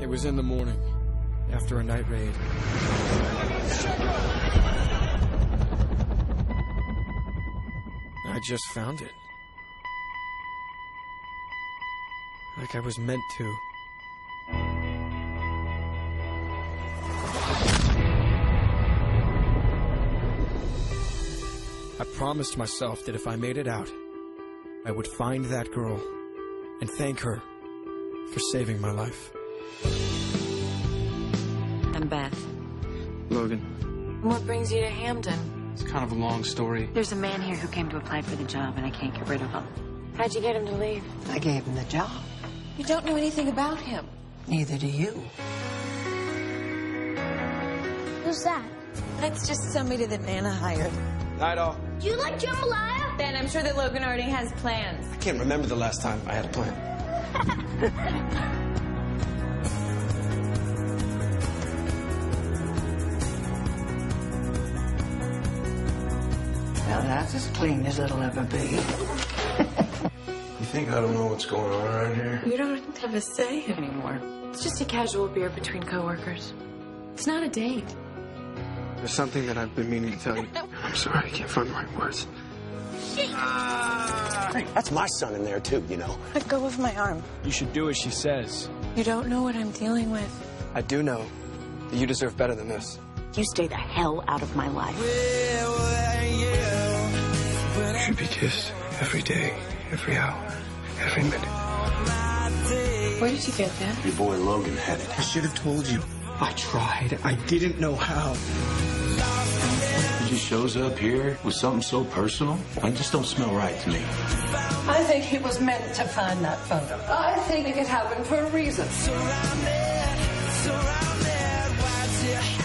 It was in the morning, after a night raid. I just found it. Like I was meant to. I promised myself that if I made it out, I would find that girl and thank her for saving my life. I'm Beth. Logan, What brings you to Hamden? it's kind of a long story. There's a man here who came to apply for the job, and I can't get rid of him. How'd you get him to leave? I gave him the job. You don't know anything about him. Neither do you. Who's that? That's just somebody that Nana hired. Night all. Do you like jambalaya? Ben, I'm sure that Logan already has plans. I can't remember the last time I had a plan. Well, that's as clean as it'll ever be. You think I don't know what's going on around here? You don't have a say anymore. It's just a casual beer between coworkers. It's not a date. There's something that I've been meaning to tell you. I'm sorry, I can't find the right words. Ah! Hey, that's my son in there too, you know. Let go of my arm. You should do as she says. You don't know what I'm dealing with. I do know that you deserve better than this. You stay the hell out of my life. Should be kissed every day, every hour, every minute. Where did you get that? Your boy Logan had it. I should have told you. I tried. I didn't know how. He just shows up here with something so personal. I just don't smell right to me. I think he was meant to find that photo. I think it happened for a reason.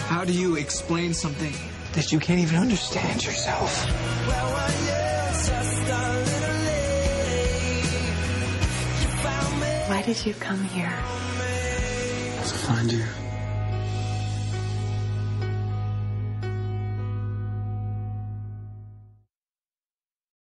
How do you explain something that you can't even understand yourself? Why did you come here? To find you.